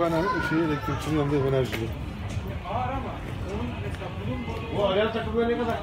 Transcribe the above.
ben şey elektrikçinin yanındayım enerjili. Bu arayan takım böyle kadar.